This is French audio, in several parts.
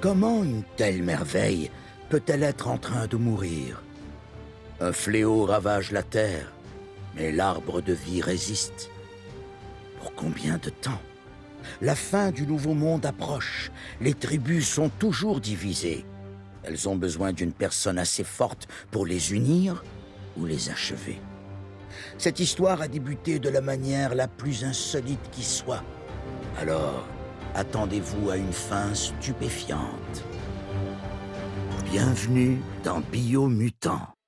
Comment une telle merveille peut-elle être en train de mourir? Un fléau ravage la terre, mais l'arbre de vie résiste. Pour combien de temps? La fin du nouveau monde approche. Les tribus sont toujours divisées. Elles ont besoin d'une personne assez forte pour les unir ou les achever. Cette histoire a débuté de la manière la plus insolite qui soit. Alors, attendez-vous à une fin stupéfiante. Bienvenue dans Biomutant.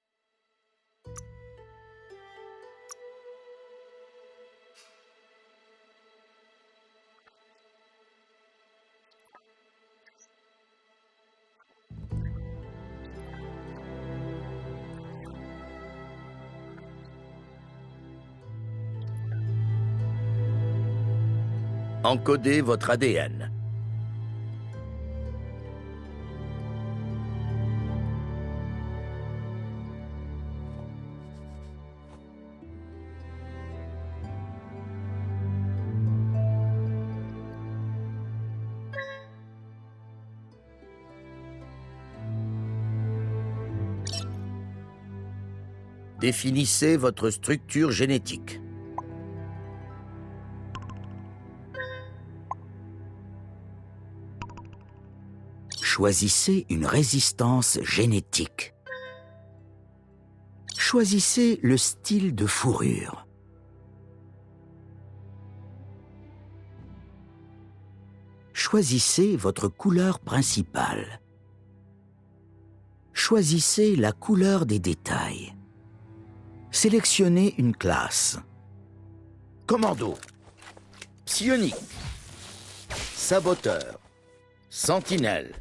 Encodez votre ADN. Définissez votre structure génétique. Choisissez une résistance génétique. Choisissez le style de fourrure. Choisissez votre couleur principale. Choisissez la couleur des détails. Sélectionnez une classe. Commando. Psionique. Saboteur. Sentinelle.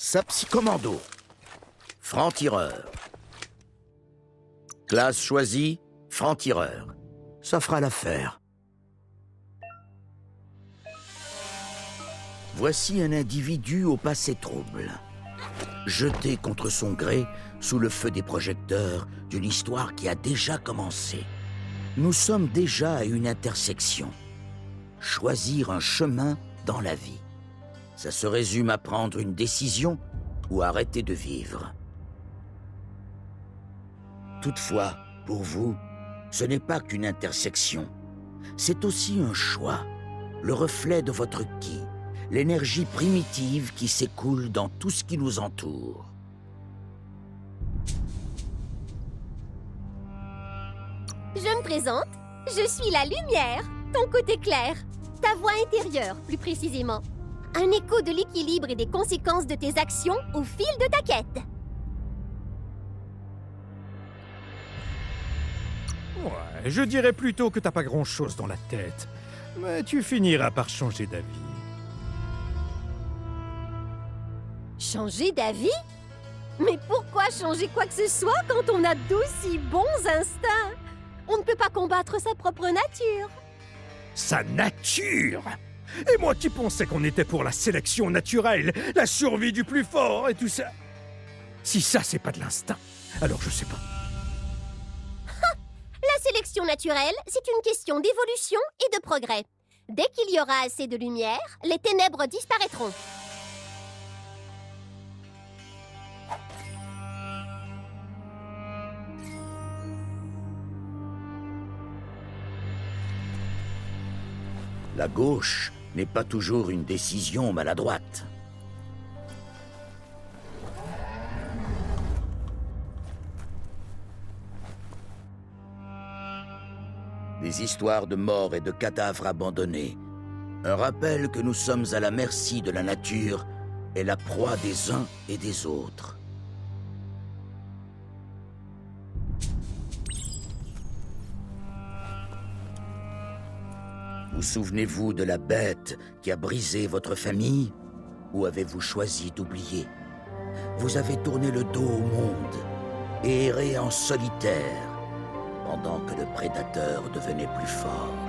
Sapsi-Commando. Franc-tireur. Classe choisie, franc-tireur. Ça fera l'affaire. Voici un individu au passé trouble. Jeté contre son gré sous le feu des projecteurs d'une histoire qui a déjà commencé. Nous sommes déjà à une intersection. Choisir un chemin dans la vie. Ça se résume à prendre une décision ou arrêter de vivre. Toutefois, pour vous, ce n'est pas qu'une intersection. C'est aussi un choix, le reflet de votre qui, l'énergie primitive qui s'écoule dans tout ce qui nous entoure. Je me présente, je suis la lumière, ton côté clair, ta voix intérieure plus précisément. Un écho de l'équilibre et des conséquences de tes actions au fil de ta quête. Ouais, je dirais plutôt que t'as pas grand-chose dans la tête. Mais tu finiras par changer d'avis. Changer d'avis? Mais pourquoi changer quoi que ce soit quand on a d'aussi bons instincts? On ne peut pas combattre sa propre nature. Sa nature? Et moi qui pensais qu'on était pour la sélection naturelle, la survie du plus fort et tout ça. Si ça, c'est pas de l'instinct, alors je sais pas. La sélection naturelle, c'est une question d'évolution et de progrès. Dès qu'il y aura assez de lumière, les ténèbres disparaîtront. La gauche n'est pas toujours une décision maladroite. Des histoires de morts et de cadavres abandonnés. Un rappel que nous sommes à la merci de la nature et la proie des uns et des autres. Vous souvenez-vous de la bête qui a brisé votre famille? Ou avez-vous choisi d'oublier? Vous avez tourné le dos au monde et erré en solitaire pendant que le prédateur devenait plus fort.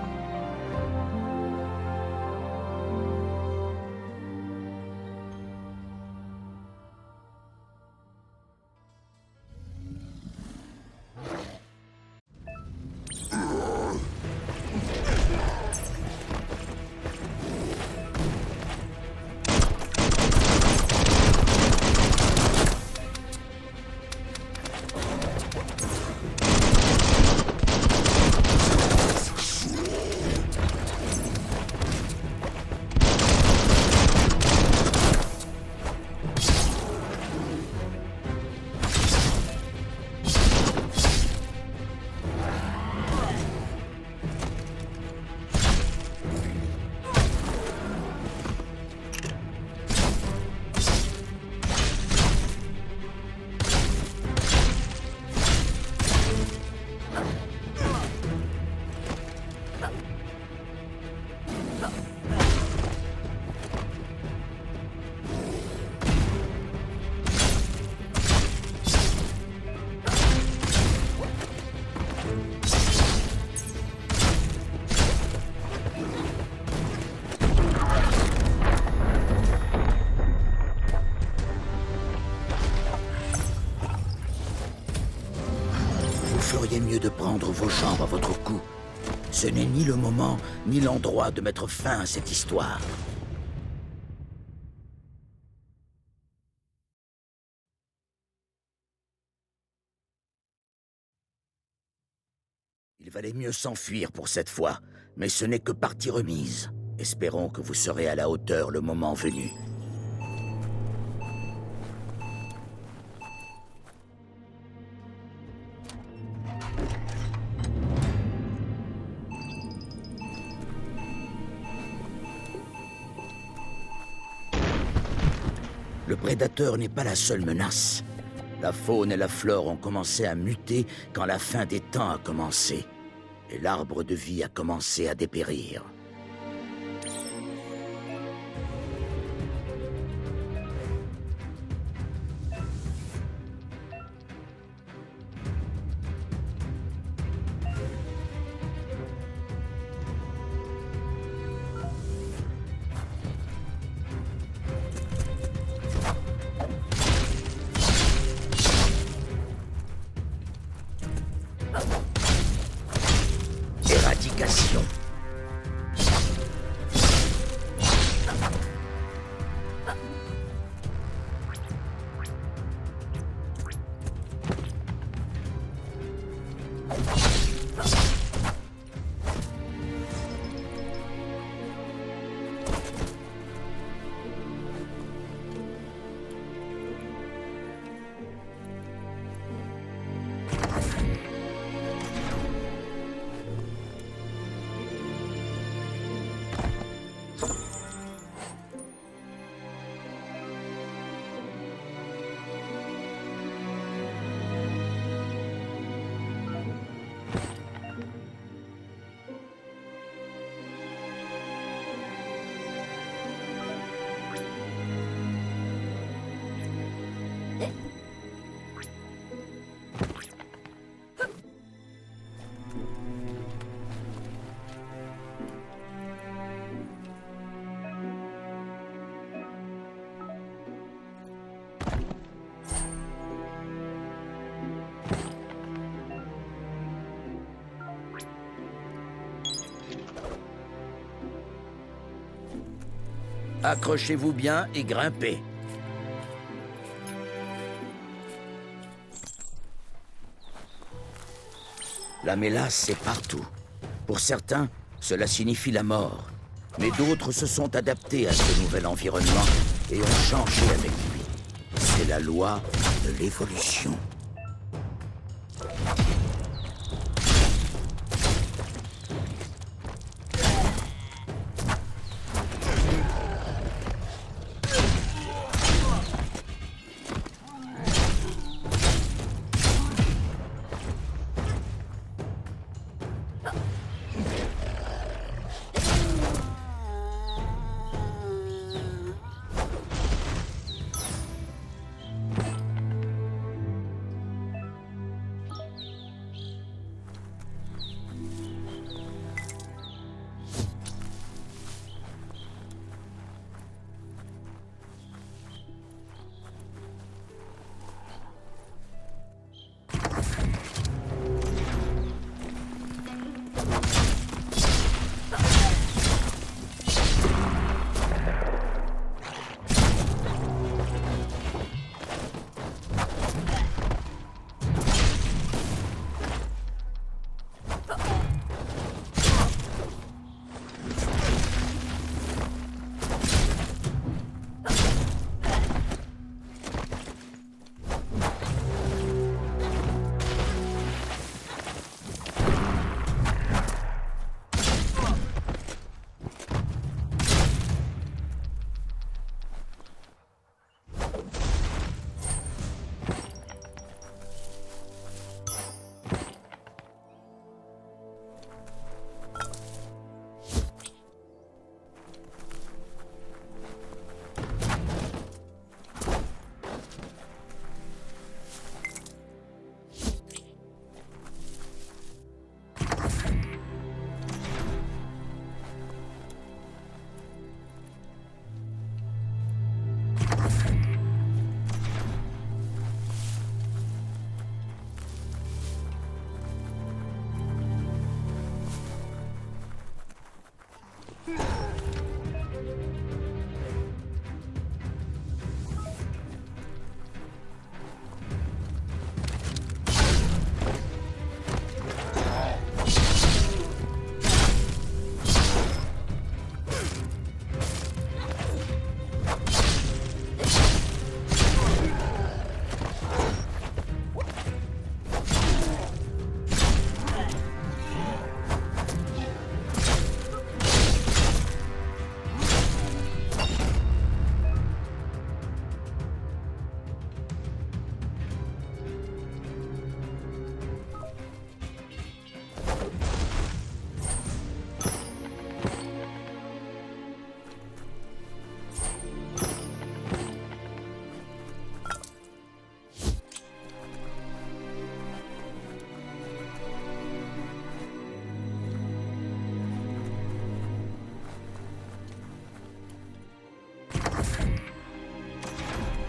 Vos jambes à votre cou. Ce n'est ni le moment, ni l'endroit de mettre fin à cette histoire. Il valait mieux s'enfuir pour cette fois, mais ce n'est que partie remise. Espérons que vous serez à la hauteur le moment venu. Prédateur n'est pas la seule menace. La faune et la flore ont commencé à muter quand la fin des temps a commencé. Et l'arbre de vie a commencé à dépérir. Accrochez-vous bien et grimpez. La mélasse, c'est partout. Pour certains, cela signifie la mort. Mais d'autres se sont adaptés à ce nouvel environnement et ont changé avec lui. C'est la loi de l'évolution.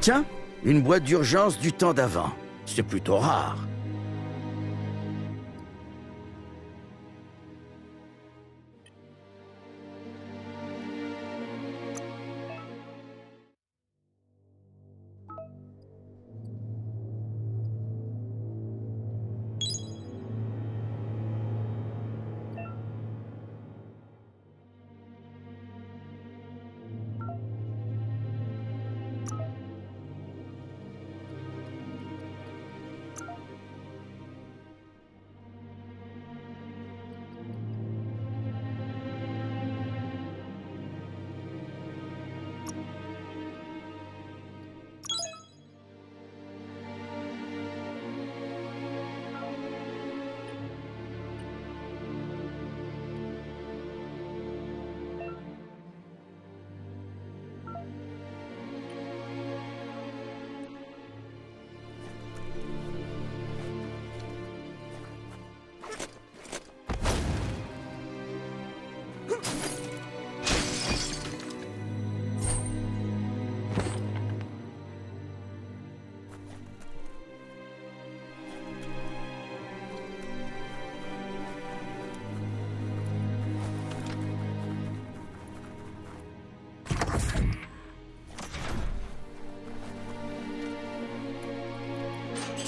Tiens, une boîte d'urgence du temps d'avant. C'est plutôt rare.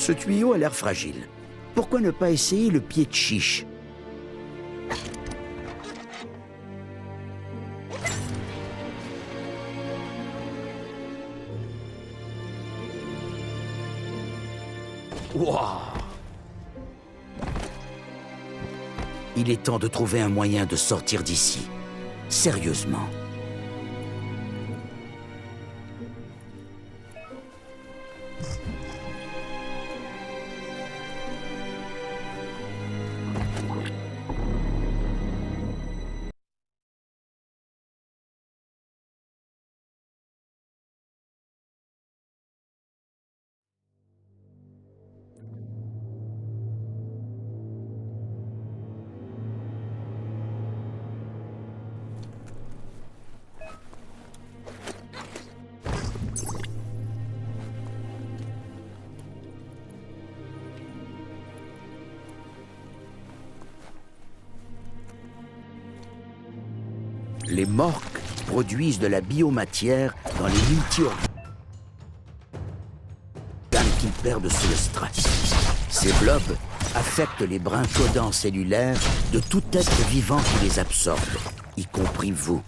Ce tuyau a l'air fragile. Pourquoi ne pas essayer le pied de chiche? Wouah Il est temps de trouver un moyen de sortir d'ici. Sérieusement. Les morques produisent de la biomatière dans les multi qu'ils perdent sous le stress. Ces blobs affectent les brins codants cellulaires de tout être vivant qui les absorbe, y compris vous.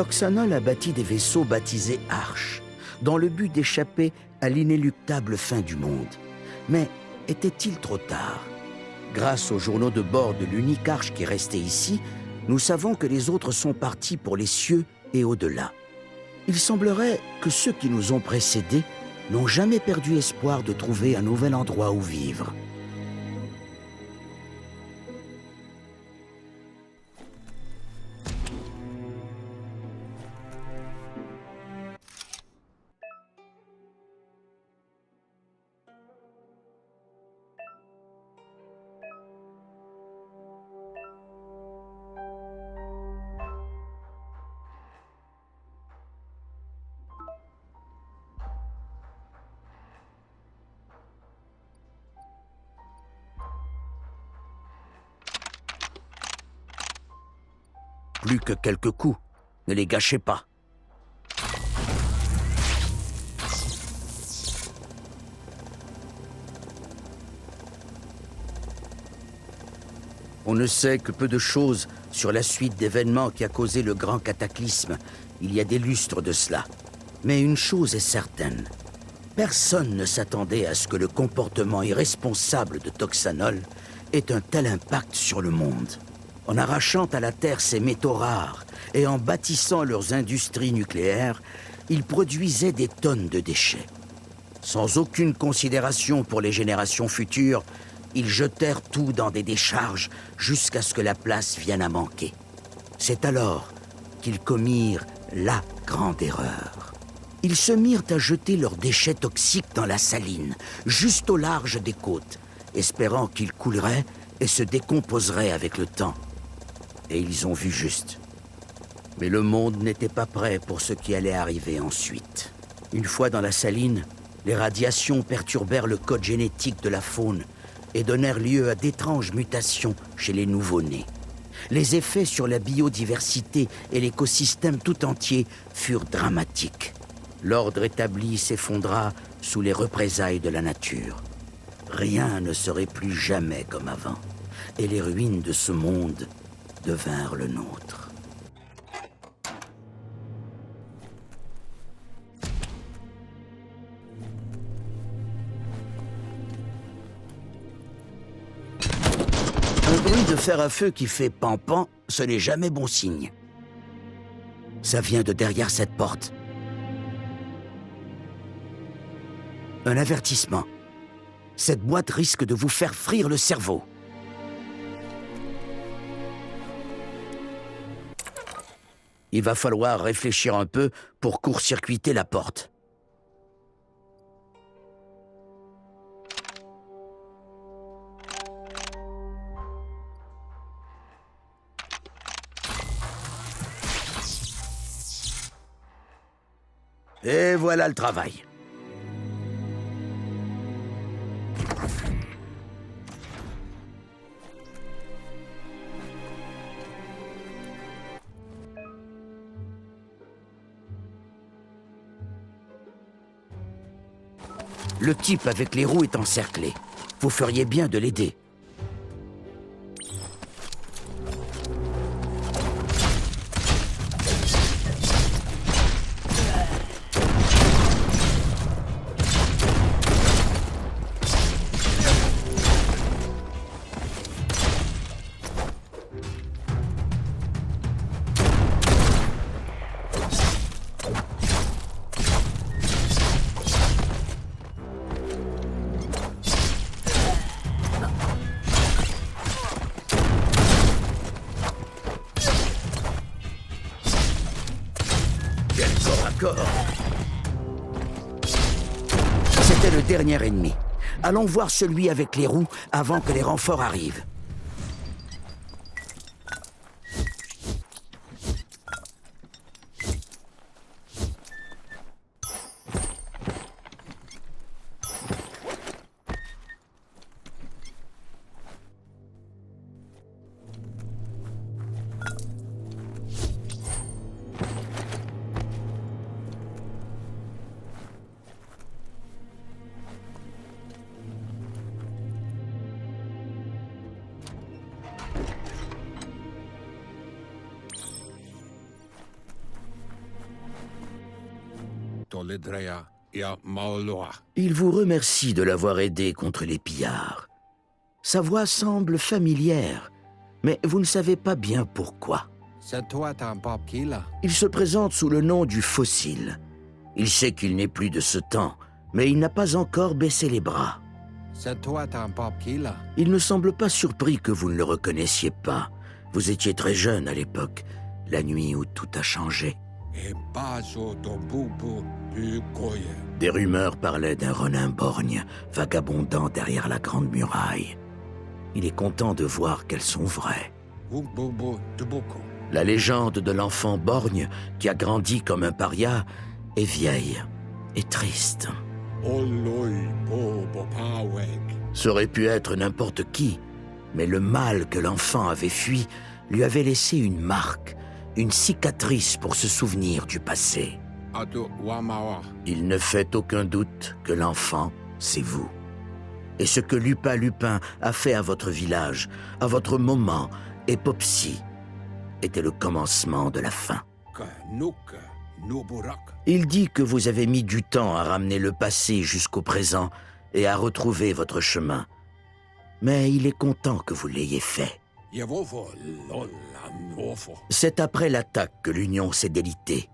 Toxanol a bâti des vaisseaux baptisés Arches, dans le but d'échapper à l'inéluctable fin du monde. Mais était-il trop tard? Grâce aux journaux de bord de l'unique arche qui restait ici, nous savons que les autres sont partis pour les cieux et au-delà. Il semblerait que ceux qui nous ont précédés n'ont jamais perdu espoir de trouver un nouvel endroit où vivre. Plus que quelques coups. Ne les gâchez pas. On ne sait que peu de choses sur la suite d'événements qui a causé le grand cataclysme il y a des lustres de cela. Mais une chose est certaine. Personne ne s'attendait à ce que le comportement irresponsable de Toxanol ait un tel impact sur le monde. En arrachant à la Terre ses métaux rares et en bâtissant leurs industries nucléaires, ils produisaient des tonnes de déchets. Sans aucune considération pour les générations futures, ils jetèrent tout dans des décharges jusqu'à ce que la place vienne à manquer. C'est alors qu'ils commirent la grande erreur. Ils se mirent à jeter leurs déchets toxiques dans la saline, juste au large des côtes, espérant qu'ils couleraient et se décomposeraient avec le temps. Et ils ont vu juste. Mais le monde n'était pas prêt pour ce qui allait arriver ensuite. Une fois dans la saline, les radiations perturbèrent le code génétique de la faune et donnèrent lieu à d'étranges mutations chez les nouveau-nés. Les effets sur la biodiversité et l'écosystème tout entier furent dramatiques. L'ordre établi s'effondra sous les représailles de la nature. Rien ne serait plus jamais comme avant, et les ruines de ce monde devinrent le nôtre. Un bruit de fer à feu qui fait pan-pan, ce n'est jamais bon signe. Ça vient de derrière cette porte. Un avertissement. Cette boîte risque de vous faire frire le cerveau. Il va falloir réfléchir un peu pour court-circuiter la porte. Et voilà le travail. Le type avec les roues est encerclé. Vous feriez bien de l'aider. C'était le dernier ennemi. Allons voir celui avec les roues avant que les renforts arrivent. Il vous remercie de l'avoir aidé contre les pillards. Sa voix semble familière, mais vous ne savez pas bien pourquoi. Il se présente sous le nom du fossile. Il sait qu'il n'est plus de ce temps, mais il n'a pas encore baissé les bras. Il ne semble pas surpris que vous ne le reconnaissiez pas. Vous étiez très jeune à l'époque, la nuit où tout a changé. Et. Des rumeurs parlaient d'un renin borgne vagabondant derrière la grande muraille. Il est content de voir qu'elles sont vraies. La légende de l'enfant borgne qui a grandi comme un paria est vieille et triste. Pawek. Ça aurait pu être n'importe qui, mais le mal que l'enfant avait fui lui avait laissé une marque, une cicatrice pour se souvenir du passé. Il ne fait aucun doute que l'enfant, c'est vous. Et ce que Lupin Lupin a fait à votre village, à votre moment, et Popsy, était le commencement de la fin. Il dit que vous avez mis du temps à ramener le passé jusqu'au présent et à retrouver votre chemin. Mais il est content que vous l'ayez fait. C'est après l'attaque que l'Union s'est délitée.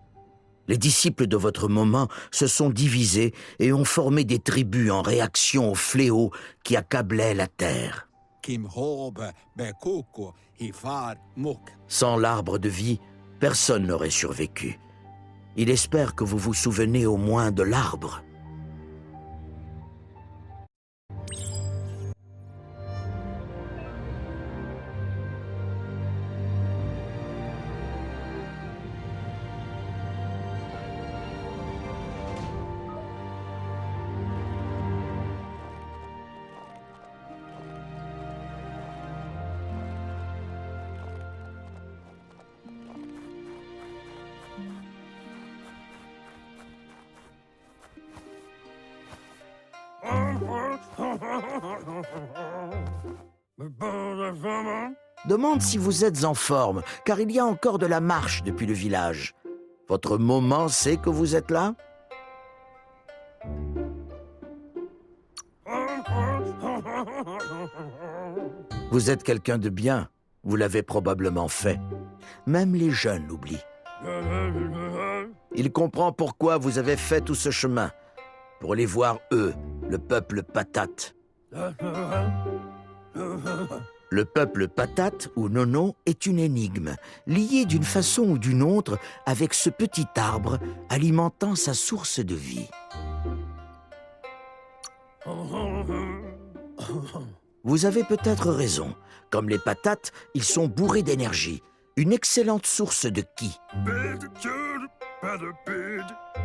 Les disciples de votre moment se sont divisés et ont formé des tribus en réaction au fléau qui accablait la terre. Sans l'arbre de vie, personne n'aurait survécu. Il espère que vous vous souvenez au moins de l'arbre. Si vous êtes en forme, car il y a encore de la marche depuis le village. Votre moment sait que vous êtes là? Vous êtes quelqu'un de bien, vous l'avez probablement fait. Même les jeunes l'oublient. Il comprend pourquoi vous avez fait tout ce chemin. Pour les voir, eux, le peuple patate. Le peuple patate ou nono est une énigme, liée d'une façon ou d'une autre avec ce petit arbre alimentant sa source de vie. Vous avez peut-être raison. Comme les patates, ils sont bourrés d'énergie, une excellente source de ki.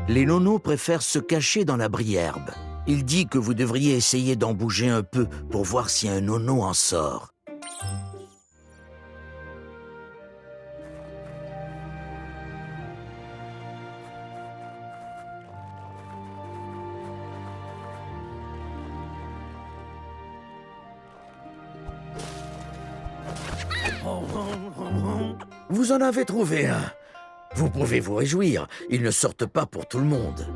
Les nonos préfèrent se cacher dans la brie-herbe. Il dit que vous devriez essayer d'en bouger un peu pour voir si un nono en sort. Vous en avez trouvé un. Vous pouvez vous réjouir, ils ne sortent pas pour tout le monde.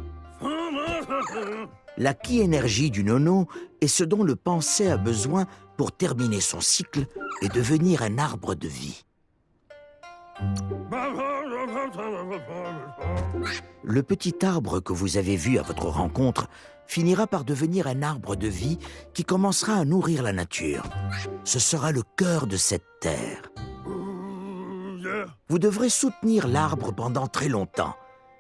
La ki énergie du nono est ce dont le pensée a besoin pour terminer son cycle et devenir un arbre de vie. Le petit arbre que vous avez vu à votre rencontre finira par devenir un arbre de vie qui commencera à nourrir la nature. Ce sera le cœur de cette terre. Vous devrez soutenir l'arbre pendant très longtemps.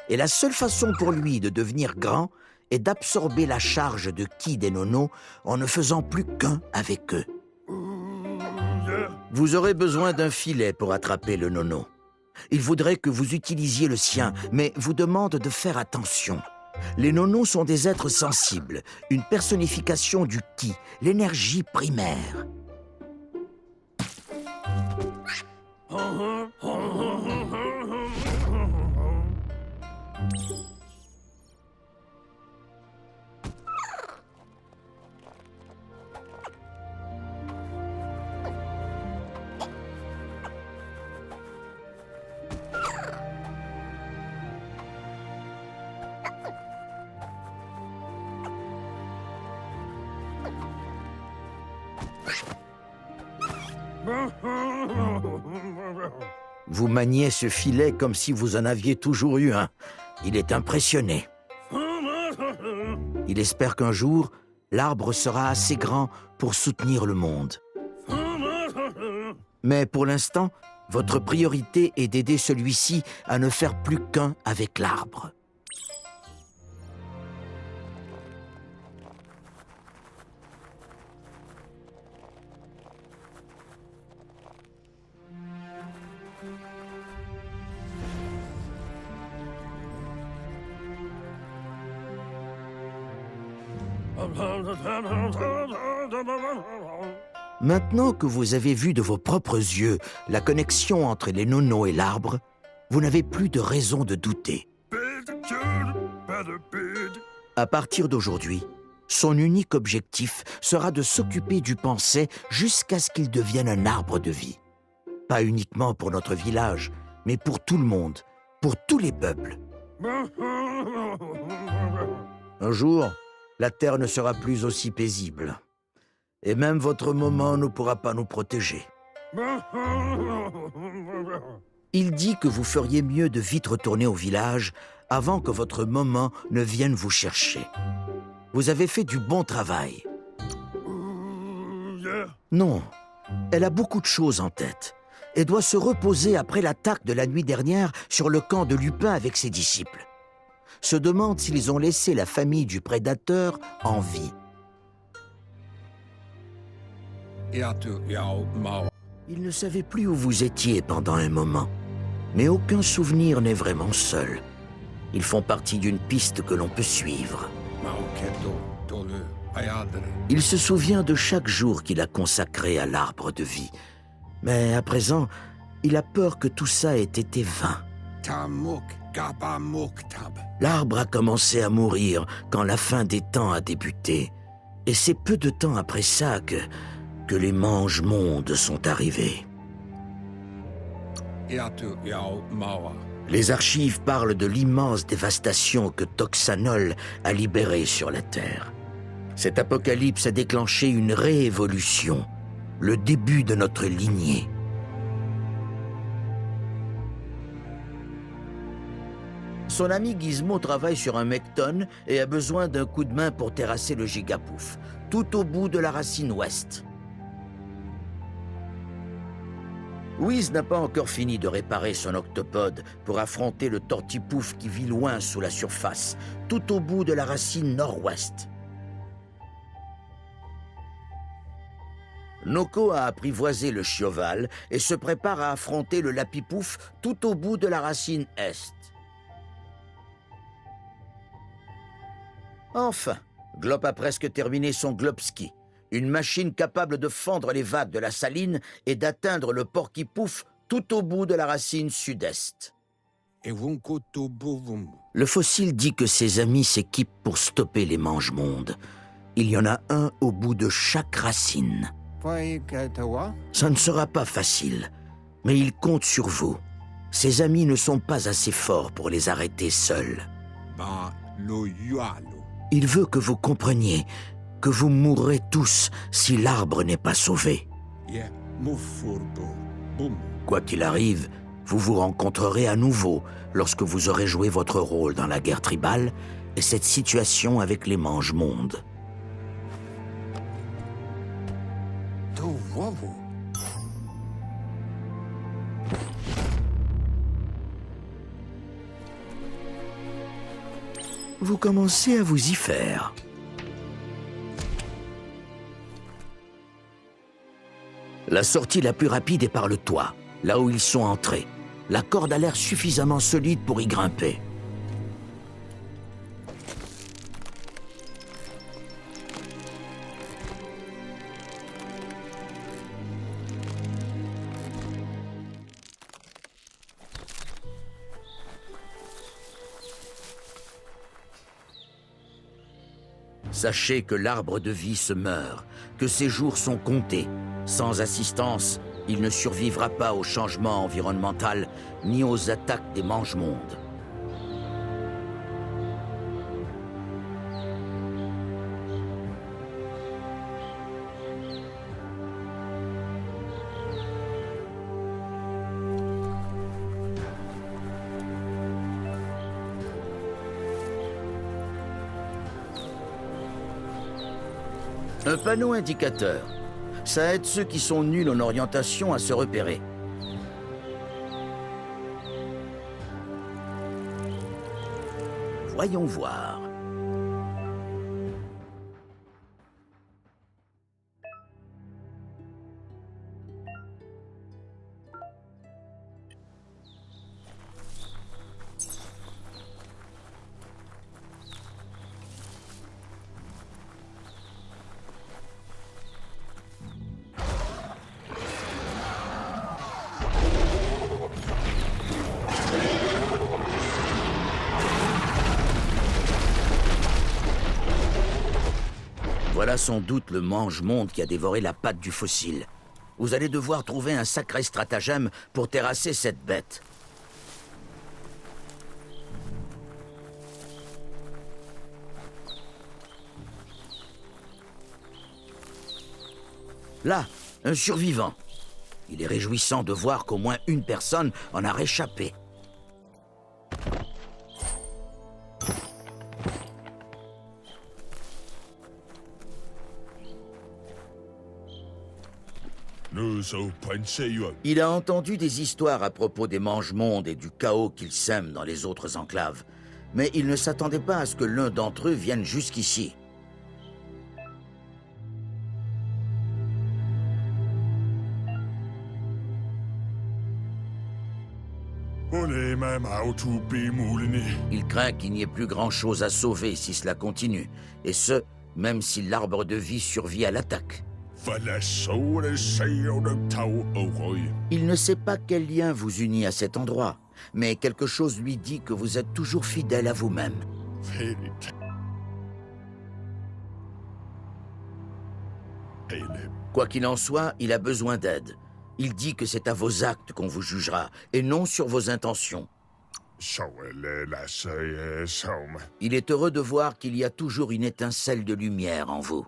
Et la seule façon pour lui de devenir grand est d'absorber la charge de ki des nonos en ne faisant plus qu'un avec eux. Vous aurez besoin d'un filet pour attraper le nono. Il voudrait que vous utilisiez le sien, mais vous demande de faire attention. Les nonos sont des êtres sensibles, une personnification du ki, l'énergie primaire. Uh-huh. uh-huh. uh-huh. uh-huh. Vous maniez ce filet comme si vous en aviez toujours eu un. Il est impressionné. Il espère qu'un jour, l'arbre sera assez grand pour soutenir le monde. Mais pour l'instant, votre priorité est d'aider celui-ci à ne faire plus qu'un avec l'arbre. Maintenant que vous avez vu de vos propres yeux la connexion entre les nonos et l'arbre, vous n'avez plus de raison de douter. À partir d'aujourd'hui, son unique objectif sera de s'occuper du pensée jusqu'à ce qu'il devienne un arbre de vie. Pas uniquement pour notre village, mais pour tout le monde, pour tous les peuples. Un jour, la Terre ne sera plus aussi paisible. Et même votre moment ne pourra pas nous protéger. Il dit que vous feriez mieux de vite retourner au village avant que votre moment ne vienne vous chercher. Vous avez fait du bon travail. Non, elle a beaucoup de choses en tête et doit se reposer après l'attaque de la nuit dernière sur le camp de Lupin avec ses disciples. Se demande s'ils ont laissé la famille du prédateur en vie. Il ne savait plus où vous étiez pendant un moment, mais aucun souvenir n'est vraiment seul. Ils font partie d'une piste que l'on peut suivre. Il se souvient de chaque jour qu'il a consacré à l'arbre de vie. Mais à présent, il a peur que tout ça ait été vain. L'arbre a commencé à mourir quand la fin des temps a débuté. Et c'est peu de temps après ça que, que les mange-mondes sont arrivés. Les archives parlent de l'immense dévastation que Toxanol a libérée sur la Terre. Cet apocalypse a déclenché une réévolution, le début de notre lignée. Son ami Gizmo travaille sur un Mecton et a besoin d'un coup de main pour terrasser le gigapouf, tout au bout de la racine ouest. Wiz n'a pas encore fini de réparer son octopode pour affronter le tortipouf qui vit loin sous la surface, tout au bout de la racine nord-ouest. Noko a apprivoisé le chioval et se prépare à affronter le lapipouf tout au bout de la racine est. Enfin, Glop a presque terminé son Glopski, une machine capable de fendre les vagues de la saline et d'atteindre le porquipouf tout au bout de la racine sud-est. Le fossile dit que ses amis s'équipent pour stopper les mange-mondes. Il y en a un au bout de chaque racine. Ça ne sera pas facile, mais il compte sur vous. Ses amis ne sont pas assez forts pour les arrêter seuls. Il veut que vous compreniez que vous mourrez tous si l'arbre n'est pas sauvé. Quoi qu'il arrive, vous vous rencontrerez à nouveau lorsque vous aurez joué votre rôle dans la guerre tribale et cette situation avec les mange-mondes. Vous commencez à vous y faire. La sortie la plus rapide est par le toit, là où ils sont entrés. La corde a l'air suffisamment solide pour y grimper. Sachez que l'arbre de vie se meurt, que ses jours sont comptés. Sans assistance, il ne survivra pas au changement environnemental ni aux attaques des mange-mondes. Un panneau indicateur. Ça aide ceux qui sont nuls en orientation à se repérer. Voyons voir. Voilà sans doute le mange-monde qui a dévoré la patte du fossile. Vous allez devoir trouver un sacré stratagème pour terrasser cette bête. Là, un survivant. Il est réjouissant de voir qu'au moins une personne en a réchappé. Il a entendu des histoires à propos des mange-mondes et du chaos qu'ils sèment dans les autres enclaves, mais il ne s'attendait pas à ce que l'un d'entre eux vienne jusqu'ici. Il craint qu'il n'y ait plus grand-chose à sauver si cela continue, et ce, même si l'arbre de vie survit à l'attaque. Il ne sait pas quel lien vous unit à cet endroit, mais quelque chose lui dit que vous êtes toujours fidèle à vous-même. Quoi qu'il en soit, il a besoin d'aide. Il dit que c'est à vos actes qu'on vous jugera, et non sur vos intentions. Il est heureux de voir qu'il y a toujours une étincelle de lumière en vous.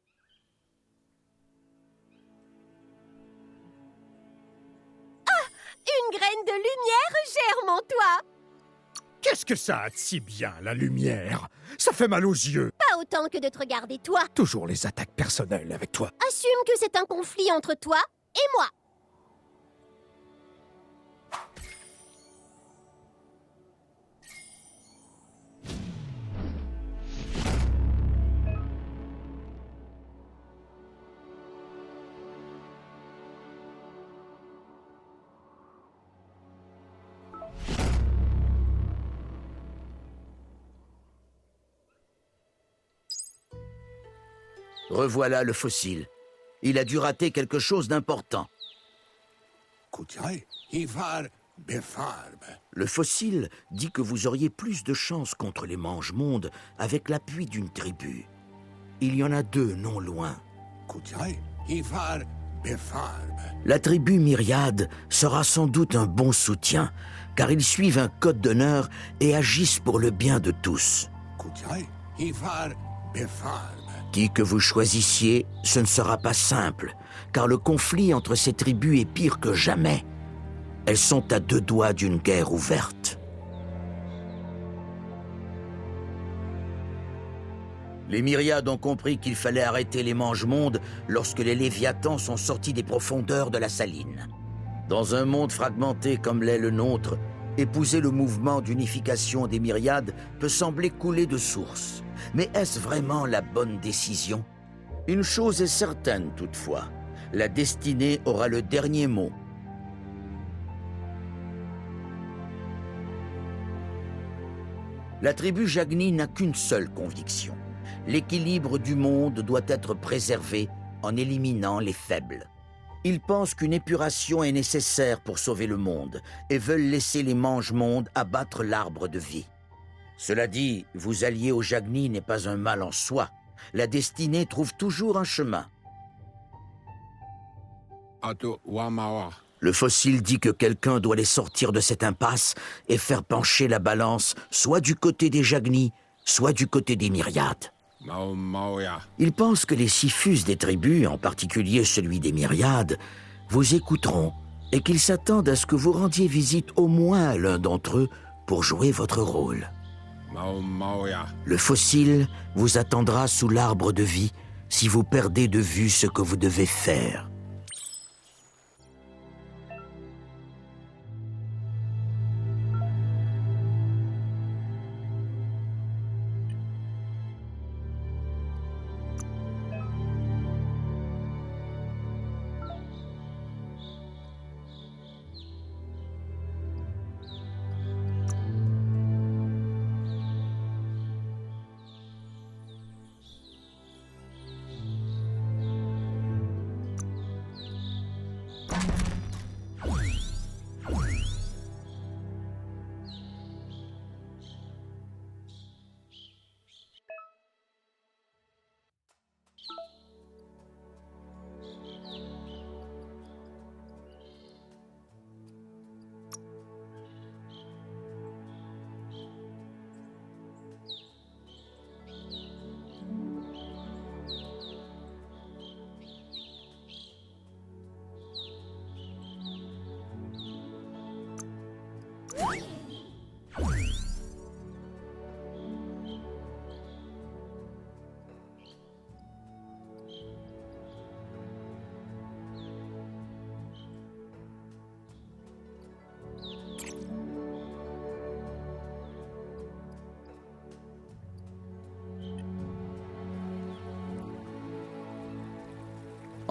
De lumière germe en toi. Qu'est-ce que ça a de si bien, la lumière? Ça fait mal aux yeux. Pas autant que de te regarder toi. Toujours les attaques personnelles avec toi. Assume que c'est un conflit entre toi et moi Revoilà le fossile. Il a dû rater quelque chose d'important. Le fossile dit que vous auriez plus de chance contre les mange-mondes avec l'appui d'une tribu. Il y en a deux non loin. La tribu Myriade sera sans doute un bon soutien, car ils suivent un code d'honneur et agissent pour le bien de tous. Que vous choisissiez, ce ne sera pas simple, car le conflit entre ces tribus est pire que jamais. Elles sont à deux doigts d'une guerre ouverte. Les myriades ont compris qu'il fallait arrêter les mange-mondes lorsque les Léviathans sont sortis des profondeurs de la saline. Dans un monde fragmenté comme l'est le nôtre, épouser le mouvement d'unification des myriades peut sembler couler de source. Mais est-ce vraiment la bonne décision? Une chose est certaine toutefois, la destinée aura le dernier mot. La tribu Jagni n'a qu'une seule conviction. L'équilibre du monde doit être préservé en éliminant les faibles. Ils pensent qu'une épuration est nécessaire pour sauver le monde et veulent laisser les mange-mondes abattre l'arbre de vie. Cela dit, vous allier au Jagni n'est pas un mal en soi. La destinée trouve toujours un chemin. Le fossile dit que quelqu'un doit les sortir de cette impasse et faire pencher la balance soit du côté des Jagni, soit du côté des myriades. Il pense que les Sifus des tribus, en particulier celui des myriades, vous écouteront et qu'ils s'attendent à ce que vous rendiez visite au moins à l'un d'entre eux pour jouer votre rôle. Le fossile vous attendra sous l'arbre de vie si vous perdez de vue ce que vous devez faire.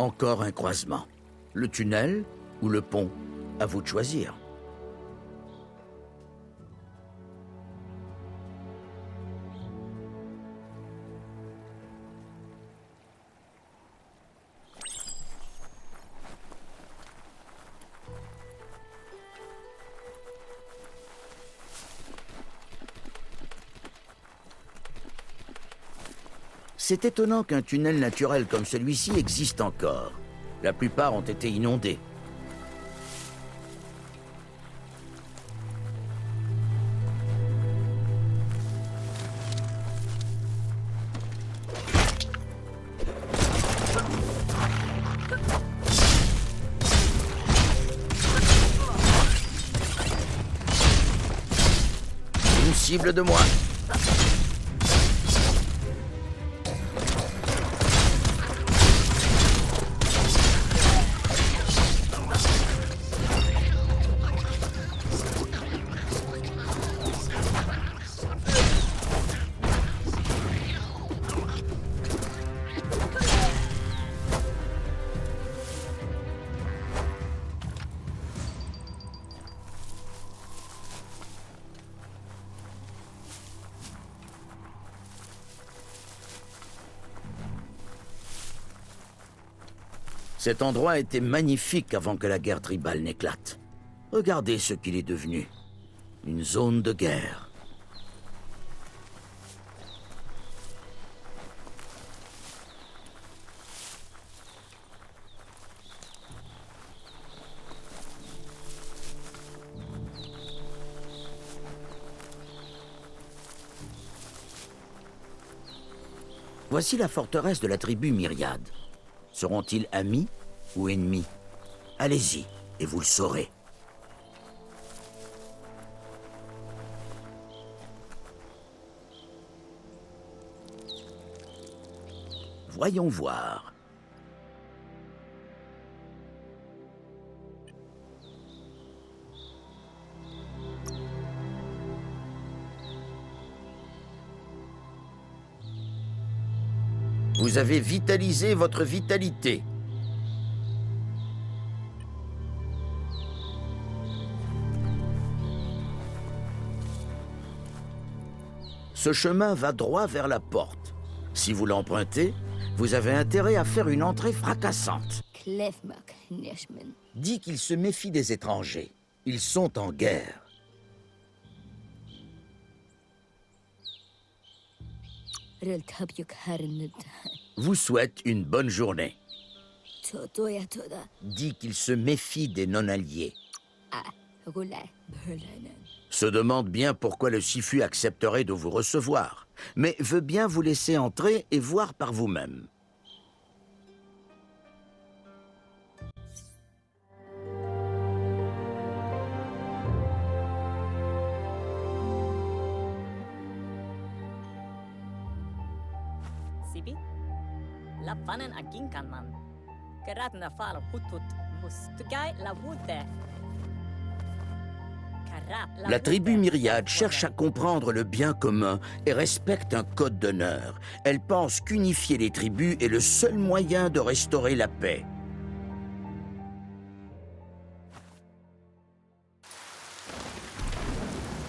Encore un croisement. Le tunnel ou le pont À vous de choisir. C'est étonnant qu'un tunnel naturel comme celui-ci existe encore. La plupart ont été inondés. Une cible de moi. Cet endroit était magnifique avant que la guerre tribale n'éclate. Regardez ce qu'il est devenu. Une zone de guerre. Voici la forteresse de la tribu Myriade. Seront-ils amis? Ou ennemis Allez-y, et vous le saurez. Voyons voir. Vous avez vitalisé votre vitalité. Ce chemin va droit vers la porte. Si vous l'empruntez, vous avez intérêt à faire une entrée fracassante. Dit qu'il se méfie des étrangers. Ils sont en guerre. Vous souhaite une bonne journée. Dit qu'il se méfie des non-alliés. Se demande bien pourquoi le Sifu accepterait de vous recevoir, mais veut bien vous laisser entrer et voir par vous-même. Keratna fal hutut mus. Tugai la tribu myriade cherche à comprendre le bien commun et respecte un code d'honneur. Elle pense qu'unifier les tribus est le seul moyen de restaurer la paix.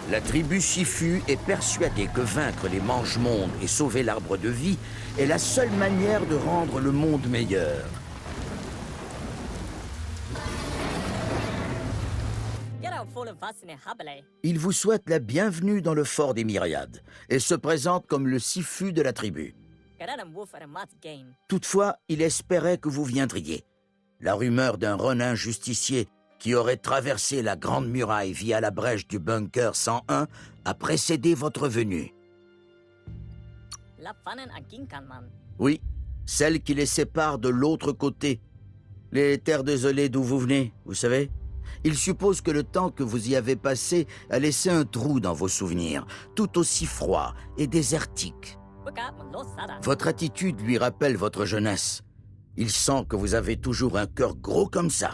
La tribu Sifu est persuadée que vaincre les mange-mondes et sauver l'arbre de vie est la seule manière de rendre le monde meilleur. Il vous souhaite la bienvenue dans le fort des myriades et se présente comme le Sifu de la tribu. Toutefois, il espérait que vous viendriez. La rumeur d'un Ronin justicier qui aurait traversé la Grande Muraille via la brèche du bunker 101 a précédé votre venue. Oui, celle qui les sépare de l'autre côté. Les terres désolées d'où vous venez, vous savez? Il suppose que le temps que vous y avez passé a laissé un trou dans vos souvenirs, tout aussi froid et désertique. Votre attitude lui rappelle votre jeunesse. Il sent que vous avez toujours un cœur gros comme ça.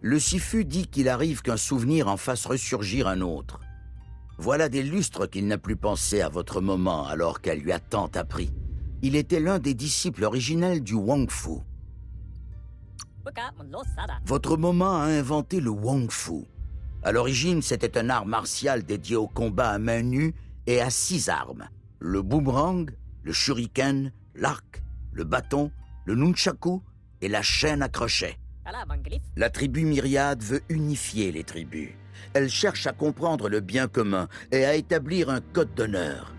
Le Sifu dit qu'il arrive qu'un souvenir en fasse ressurgir un autre. Voilà des lustres qu'il n'a plus pensé à votre moment alors qu'elle lui a tant appris. Il était l'un des disciples originels du Wong Fu. Votre moment a inventé le Wong Fu. À l'origine, c'était un art martial dédié au combat à main nue et à six armes. Le boomerang, le shuriken, l'arc, le bâton, le nunchaku et la chaîne à crochet. La tribu myriade veut unifier les tribus. Elle cherche à comprendre le bien commun et à établir un code d'honneur.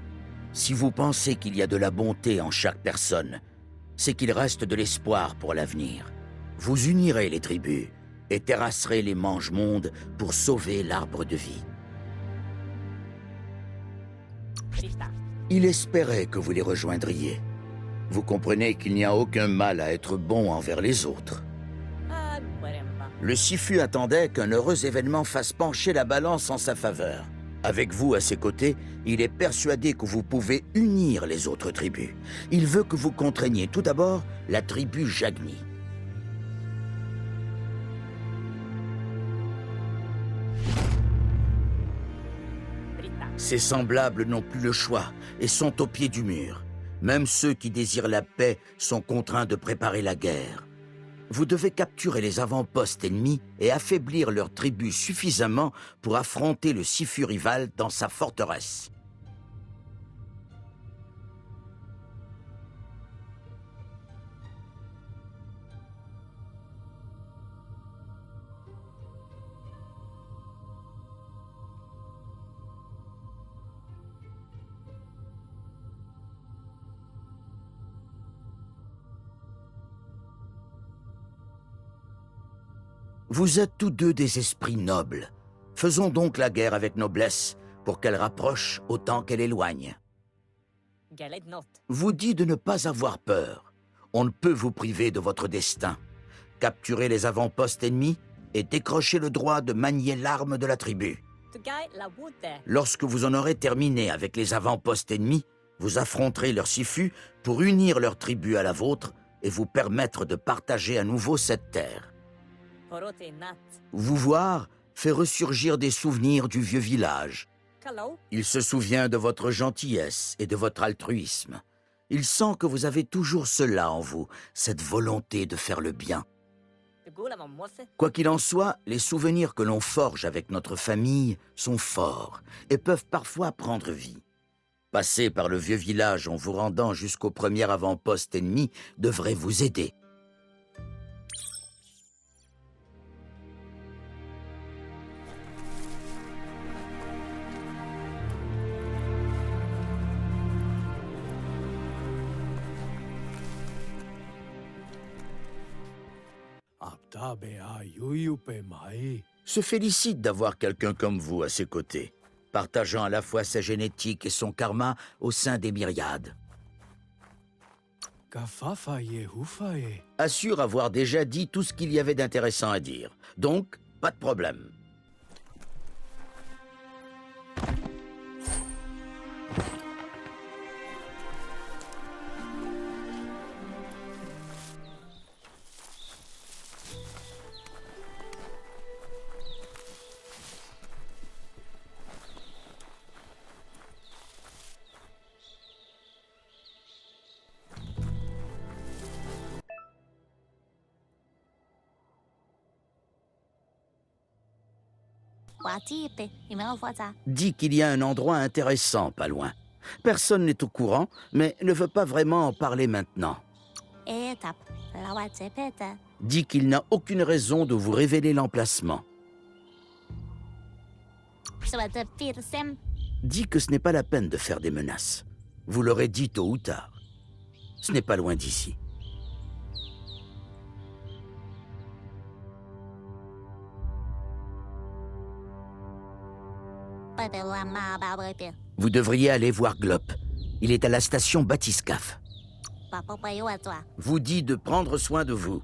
Si vous pensez qu'il y a de la bonté en chaque personne, c'est qu'il reste de l'espoir pour l'avenir. Vous unirez les tribus et terrasserez les mange-mondes pour sauver l'arbre de vie. Il espérait que vous les rejoindriez. Vous comprenez qu'il n'y a aucun mal à être bon envers les autres. Le Sifu attendait qu'un heureux événement fasse pencher la balance en sa faveur. Avec vous à ses côtés, il est persuadé que vous pouvez unir les autres tribus. Il veut que vous contraigniez tout d'abord la tribu Jagni. Ses semblables n'ont plus le choix et sont au pied du mur. Même ceux qui désirent la paix sont contraints de préparer la guerre. Vous devez capturer les avant-postes ennemis et affaiblir leur tribu suffisamment pour affronter le Sifu rival dans sa forteresse. Vous êtes tous deux des esprits nobles. Faisons donc la guerre avec noblesse pour qu'elle rapproche autant qu'elle éloigne. Vous dit de ne pas avoir peur. On ne peut vous priver de votre destin. Capturez les avant-postes ennemis et décrochez le droit de manier l'arme de la tribu. Lorsque vous en aurez terminé avec les avant-postes ennemis, vous affronterez leur sifu pour unir leur tribu à la vôtre et vous permettre de partager à nouveau cette terre. Vous voir fait ressurgir des souvenirs du vieux village. Il se souvient de votre gentillesse et de votre altruisme. Il sent que vous avez toujours cela en vous, cette volonté de faire le bien. Quoi qu'il en soit, les souvenirs que l'on forge avec notre famille sont forts et peuvent parfois prendre vie. Passer par le vieux village en vous rendant jusqu'au premier avant-poste ennemi devrait vous aider. Se félicite d'avoir quelqu'un comme vous à ses côtés, partageant à la fois sa génétique et son karma au sein des myriades. Assure avoir déjà dit tout ce qu'il y avait d'intéressant à dire. Donc, pas de problème. Dit qu'il y a un endroit intéressant pas loin. Personne n'est au courant, mais ne veut pas vraiment en parler maintenant. Dit qu'il n'a aucune raison de vous révéler l'emplacement. Dit que ce n'est pas la peine de faire des menaces. Vous l'aurez dit tôt ou tard. Ce n'est pas loin d'ici. Vous devriez aller voir Glop. Il est à la station Batiscaf. Vous dit de prendre soin de vous.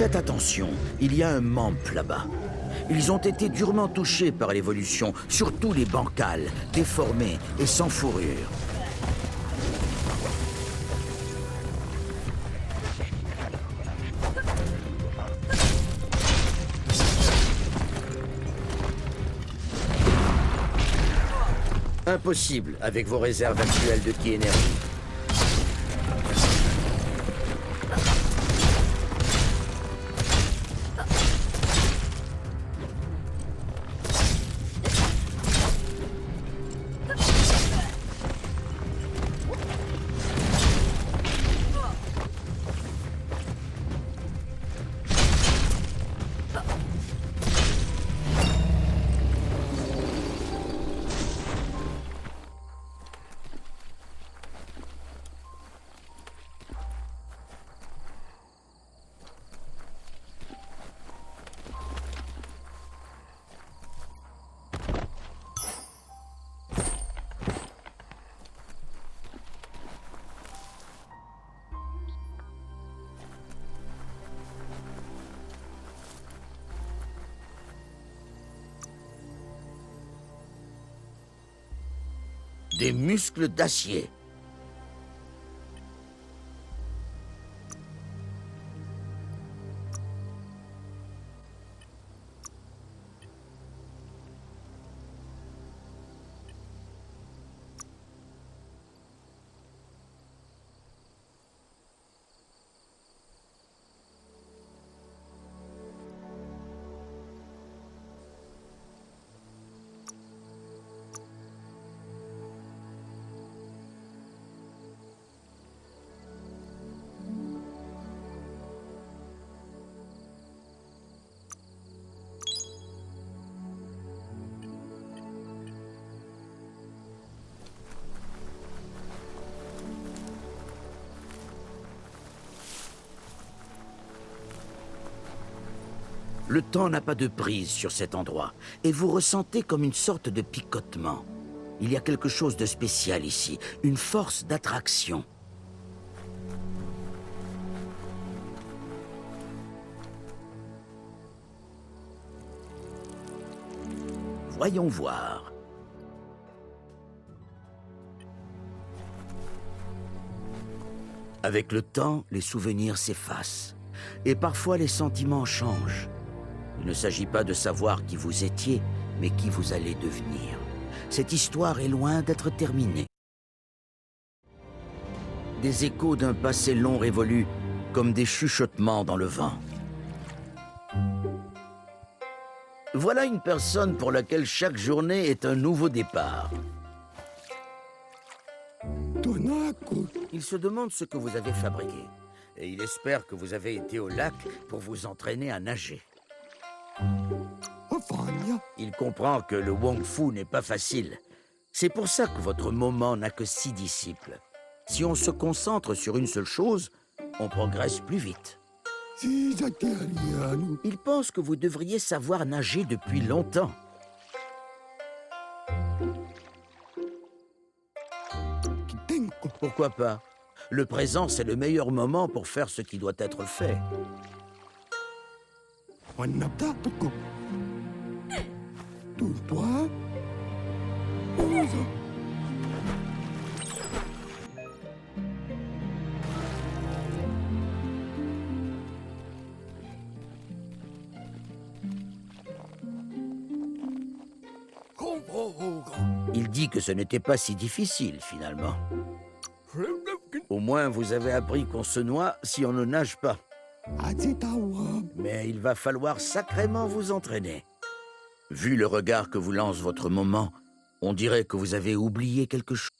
Faites attention, il y a un mamp là-bas. Ils ont été durement touchés par l'évolution, surtout les bancales, déformés et sans fourrure. Impossible avec vos réserves actuelles de ki énergie. Des muscles d'acier. Temps n'a pas de prise sur cet endroit, et vous ressentez comme une sorte de picotement. Il y a quelque chose de spécial ici, une force d'attraction. Voyons voir. Avec le temps, les souvenirs s'effacent. Et parfois les sentiments changent. Il ne s'agit pas de savoir qui vous étiez, mais qui vous allez devenir. Cette histoire est loin d'être terminée. Des échos d'un passé long révolu, comme des chuchotements dans le vent. Voilà une personne pour laquelle chaque journée est un nouveau départ. Il se demande ce que vous avez fabriqué. Et il espère que vous avez été au lac pour vous entraîner à nager. Il comprend que le Wong Fu n'est pas facile. C'est pour ça que votre moment n'a que six disciples. Si on se concentre sur une seule chose, on progresse plus vite. Il pense que vous devriez savoir nager depuis longtemps. Pourquoi pas? Le présent, c'est le meilleur moment pour faire ce qui doit être fait. Il dit que ce n'était pas si difficile, finalement. Au moins, vous avez appris qu'on se noie si on ne nage pas. Mais il va falloir sacrément vous entraîner. Vu le regard que vous lance votre moment, on dirait que vous avez oublié quelque chose.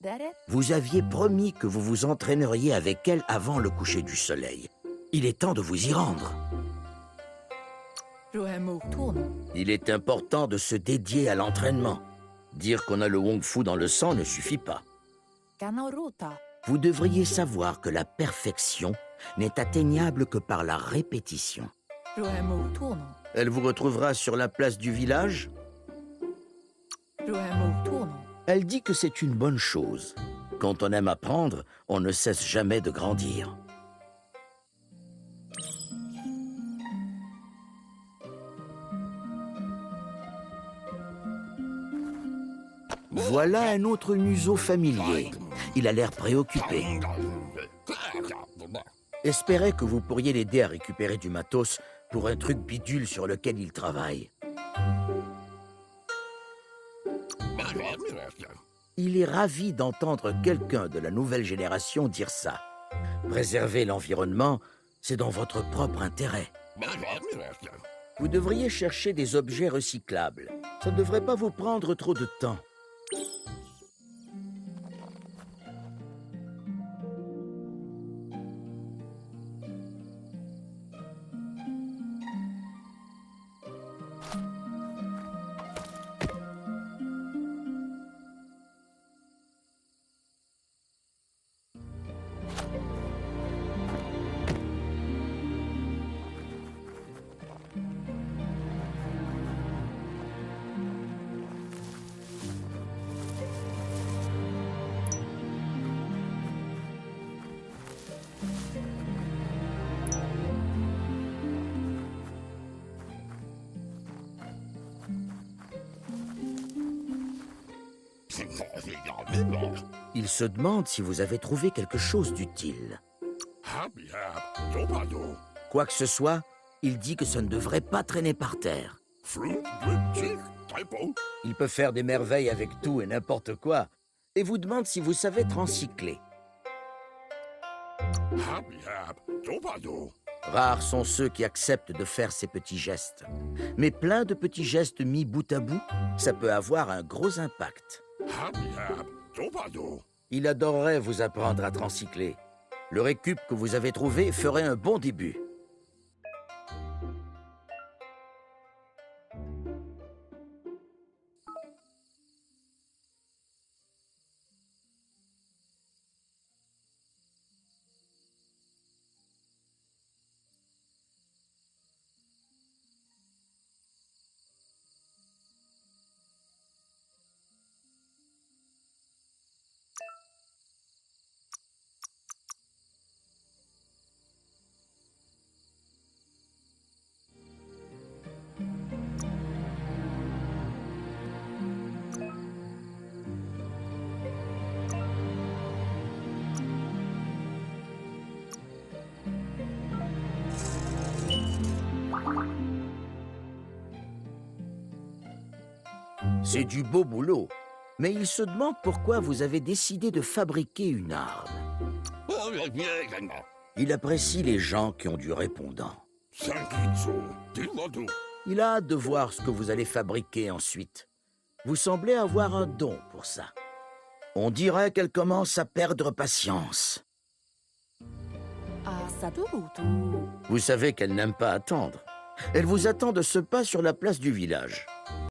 Vous aviez promis que vous vous entraîneriez avec elle avant le coucher du soleil. Il est temps de vous y rendre. Il est important de se dédier à l'entraînement. Dire qu'on a le Wong Fu dans le sang ne suffit pas. Vous devriez savoir que la perfection n'est atteignable que par la répétition. Elle vous retrouvera sur la place du village. Elle dit que c'est une bonne chose. Quand on aime apprendre, on ne cesse jamais de grandir. Voilà un autre museau familier. Il a l'air préoccupé. Espérez que vous pourriez l'aider à récupérer du matos pour un truc bidule sur lequel il travaille. Il est ravi d'entendre quelqu'un de la nouvelle génération dire ça. Préserver l'environnement, c'est dans votre propre intérêt. Vous devriez chercher des objets recyclables. Ça ne devrait pas vous prendre trop de temps. Se demande si vous avez trouvé quelque chose d'utile. Quoi que ce soit, il dit que ça ne devrait pas traîner par terre. Il peut faire des merveilles avec tout et n'importe quoi, et vous demande si vous savez trancycler. Rares sont ceux qui acceptent de faire ces petits gestes. Mais plein de petits gestes mis bout à bout, ça peut avoir un gros impact. Il adorerait vous apprendre à trancycler. Le récup que vous avez trouvé ferait un bon début. C'est du beau boulot. Mais il se demande pourquoi vous avez décidé de fabriquer une arme. Il apprécie les gens qui ont du répondant. Il a hâte de voir ce que vous allez fabriquer ensuite. Vous semblez avoir un don pour ça. On dirait qu'elle commence à perdre patience. Vous savez qu'elle n'aime pas attendre. Elle vous attend de ce pas sur la place du village.